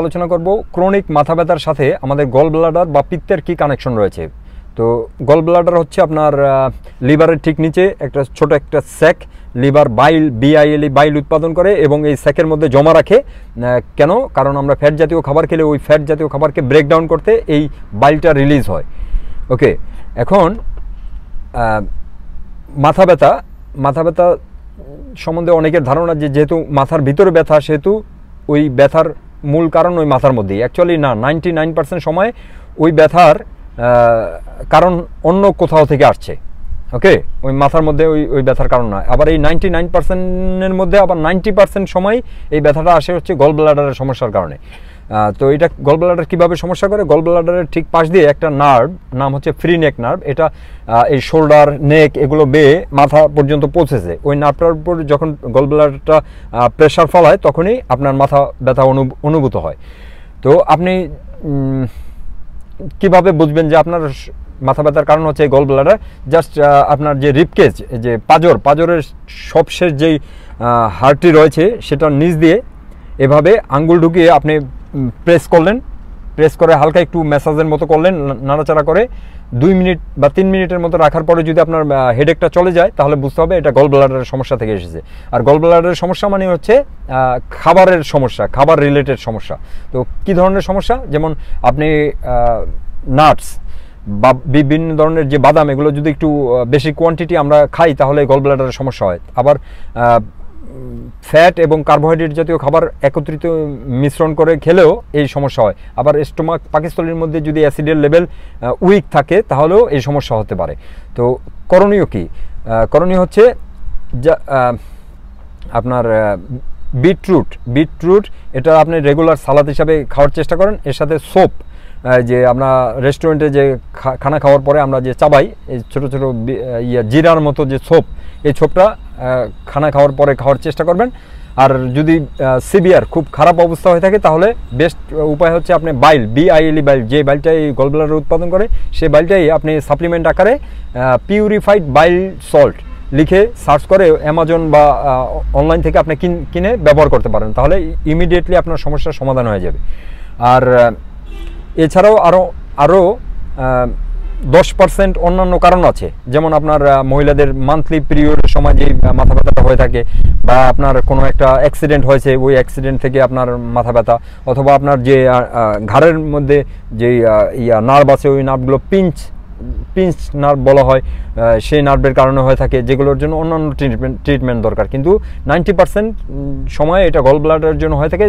আলোচনা করব ক্রনিক মাথা ব্যথার সাথে আমাদের গল ব্লাডার বা পিত্তের কি কানেকশন রয়েছে। তো গল ব্লাডার হচ্ছে আপনার লিভারের ঠিক নিচে একটা ছোট একটা স্যাক লিভার বাইল বিআইএলই বাইল উৎপাদন করে এবং এই স্যাকের মধ্যে জমা রাখে। কেন? কারণ আমরা ফ্যাট জাতীয় খাবার খেলে ওই ফ্যাট জাতীয় খাবারকে ব্রেকডাউন করতে এই বাইলটা রিলিজ হয়। ওকে এখন মাথা ব্যথা মাথা ব্যথা সম্বন্ধে অনেকের ধারণা যে যেহেতু মাথার ভিতরে ব্যথা, সেহেতু ওই ব্যথার মূল কারণ ওই মাথার মধ্যেই। অ্যাকচুয়ালি না নাইনটি নাইন পার্সেন্ট সময় ওই ব্যথার কারণ অন্য কোথাও থেকে আসছে। ওকে ওই মাথার মধ্যে ওই ওই ব্যথার কারণ নয় আবার এই নাইনটি নাইন পার্সেন্টের মধ্যে আবার নাইনটি পার্সেন্ট সময় এই ব্যথাটা আসে হচ্ছে গল ব্লাডারের সমস্যার কারণে। তো এটা গল ব্লাডার কীভাবে সমস্যা করে? গল ব্লাডারের ঠিক পাশ দিয়ে একটা নার্ভ নাম হচ্ছে ফ্রি নেক নার্ভ এটা এই শোল্ডার নেক এগুলো বেয়ে মাথা পর্যন্ত পৌঁছেছে। ওই নার্ভটার উপর যখন গল ব্লাডারটা প্রেশার ফলায়, তখনই আপনার মাথা ব্যথা অনু- অনুভূত হয়। তো আপনি কীভাবে বুঝবেন যে আপনার মাথা ব্যথার কারণ হচ্ছে গল ব্লাডার জাস্ট আপনার যে রিপকেজ যে পাজর, পাজরের সবশেষ যেই হাড়টি রয়েছে সেটার নিচ দিয়ে এভাবে আঙ্গুল ঢুকিয়ে আপনি প্রেস করলেন। প্রেস করে হালকা একটু ম্যাসাজের মতো করলেন নাড়াচাড়া করে। দুই মিনিট বা তিন মিনিটের মতো রাখার পরে যদি আপনার হেডেকটা চলে যায়, তাহলে বুঝতে হবে এটা গল ব্লাডারের সমস্যা থেকে এসেছে। আর গল ব্লাডারের সমস্যা মানে হচ্ছে খাবারের সমস্যা, খাবার রিলেটেড সমস্যা। তো কি ধরনের সমস্যা? যেমন আপনি নাটস বা বিভিন্ন ধরনের যে বাদাম, এগুলো যদি একটু বেশি কোয়ান্টিটি আমরা খাই, তাহলে গল ব্লাডারের সমস্যা হয়। আবার ফ্যাট এবং কার্বোহাইড্রেট জাতীয় খাবার একত্রিত মিশ্রণ করে খেলেও এই সমস্যা হয়। আবার স্টোমাক পাকিস্তলির মধ্যে যদি অ্যাসিডের লেভেল উইক থাকে, তাহলেও এই সমস্যা হতে পারে। তো করণীয় কি? করণীয় হচ্ছে যা আপনার বিটরুট। বিটরুট এটা আপনি রেগুলার সালাদ হিসাবে খাওয়ার চেষ্টা করেন। এর সাথে সোপ যে আমরা রেস্টুরেন্টে যে খানা খাওয়ার পরে আমরা যে চাবাই, এই ছোটো ছোটো ইয়া, জিরার মতো যে সোপ, এই সোপটা খানা খাওয়ার পরে খাওয়ার চেষ্টা করবেন। আর যদি সিভিয়ার খুব খারাপ অবস্থা হয়ে থাকে, তাহলে বেস্ট উপায় হচ্ছে আপনি বাইল বিআইএলই বাইল যে বাইলটাই গলব্লাডার উৎপাদন করে সেই বাইলটাই আপনি সাপ্লিমেন্ট আকারে পিউরিফাইড বাইল সল্ট লিখে সার্চ করে অ্যামাজন বা অনলাইন থেকে আপনি কিনে ব্যবহার করতে পারেন। তাহলে ইমিডিয়েটলি আপনার সমস্যার সমাধান হয়ে যাবে। আর এছাড়াও আরও আরও দশ পার্সেন্ট অন্যান্য কারণ আছে। যেমন আপনার মহিলাদের মান্থলি পিরিয়ডের সময় যে মাথা ব্যথাটা হয়ে থাকে বা আপনার কোনো একটা অ্যাক্সিডেন্ট হয়েছে, ওই অ্যাক্সিডেন্ট থেকে আপনার মাথা ব্যথা অথবা আপনার যে ঘাড়ের মধ্যে যে ইয়া নার্ভ আছে, ওই নার্ভগুলো পিঞ্চ পিঞ্চ নার্ভ বলা হয় সেই নার্ভের কারণে হয়ে থাকে, যেগুলোর জন্য অন্যান্য ট্রিটমেন্ট ট্রিটমেন্ট দরকার। কিন্তু নাইনটি পার্সেন্ট সময় এটা গল ব্লাডারের জন্য হয়ে থাকে।